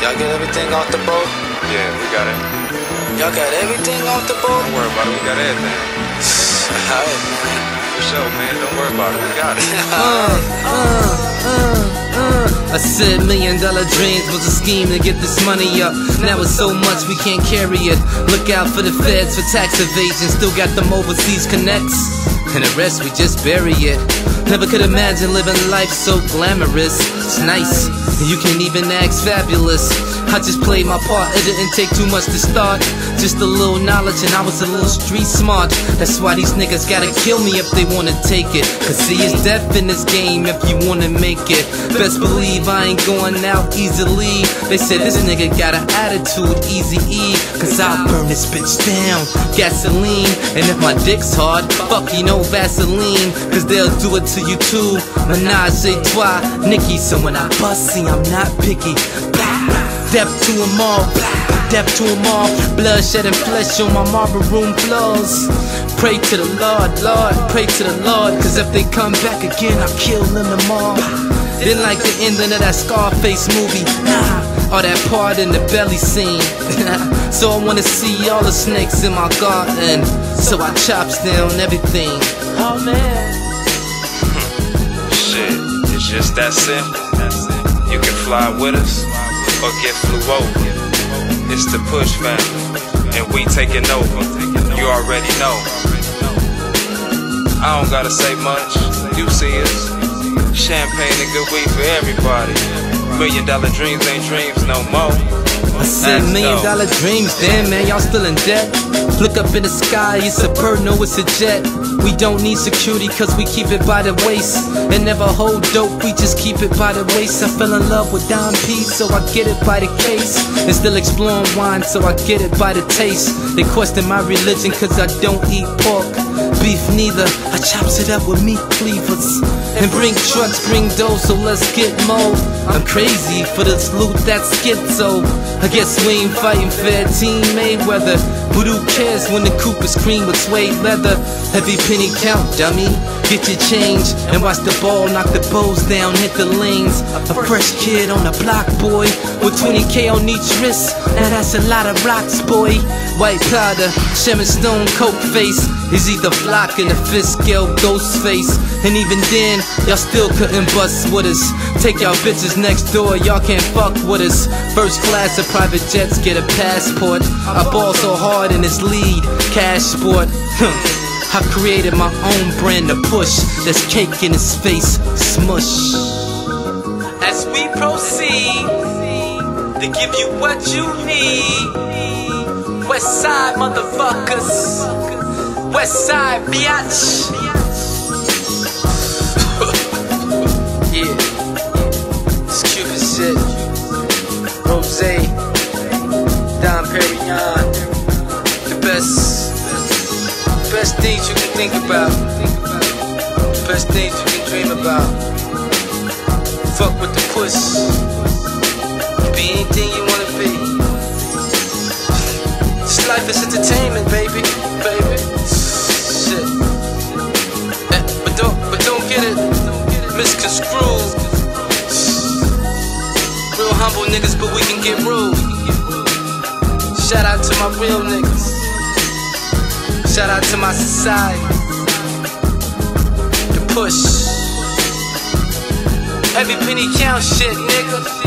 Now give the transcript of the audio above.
Y'all get everything off the boat? Yeah, we got it. Y'all got everything off the boat? Don't worry about it. We got everything. Alright, man. For sure, man. Don't worry about it. We got it. uh, uh, uh. I said million dollar dreams was a scheme to get this money up. Now it's so much we can't carry it. Look out for the feds for tax evasion. Still got them overseas connects. And the rest we just bury it. Never could imagine living life so glamorous. It's nice. You can even act fabulous. I just played my part, it didn't take too much to start. Just a little knowledge and I was a little street smart. That's why these niggas gotta kill me if they wanna take it. Cause see, it's death in this game if you wanna make it. Best believe I ain't going out easily. They said this nigga got an attitude, easy E. Cause I'll burn this bitch down, gasoline. And if my dick's hard, fuck you know Vaseline. Cause they'll do it to you too. Menage a trois, Nikki. So when I bust, see, I'm not picky. Depth to them all, depth to them all. Bloodshed and flesh on my marble room floors. Pray to the Lord, Lord, pray to the Lord. Cause if they come back again, I'll kill them tomorrow. Didn't like the ending of that Scarface movie. Nah, or that part in the belly scene. so I wanna see all the snakes in my garden. So I chops down everything. Oh man. Shit, it's just that simple. You can fly with us or get flew over. It's the push family, and we taking over. You already know. I don't gotta say much. You see us. Champagne and good weed for everybody. Million dollar dreams ain't dreams no more. I said That's million dollar dreams, damn man, y'all still in debt. Look up in the sky, it's a bird, no, it's a jet. We don't need security cause we keep it by the waist. And never hold dope, we just keep it by the waist. I fell in love with Dom P, so I get it by the case. And still exploring wine, so I get it by the taste. They question my religion cause I don't eat pork. Beef neither, I chops it up with meat cleavers. And bring trucks, bring dough, so let's get more. I'm crazy for this loot that's schizo. I guess we ain't fighting fair, Team Mayweather. But who cares when the coupe is cream with suede leather? Heavy penny count, dummy. Get your change and watch the ball knock the bows down, hit the lanes. A fresh kid on the block, boy, with 20k on each wrist. Now that's a lot of rocks, boy. White powder, Sharon Stone, coke face. Is either flock in the fifth scale ghost face. And even then, y'all still couldn't bust with us. Take y'all bitches next door, y'all can't fuck with us. First class of private jets, get a passport. I ball so hard in this lead, cash sport. I created my own brand of push. There's cake in his face, smush. As we proceed to give you what you need. West side motherfuckers. West side biatch. Best things you can think about. Best things you can dream about. Fuck with the push. Be anything you wanna be. This life is entertainment, baby, baby. Shit. Eh, but don't, but don't get it misconstrued. Real humble niggas, but we can get rude. Shout out to my real niggas. Shout out to my society. The push. Every penny count shit, nigga.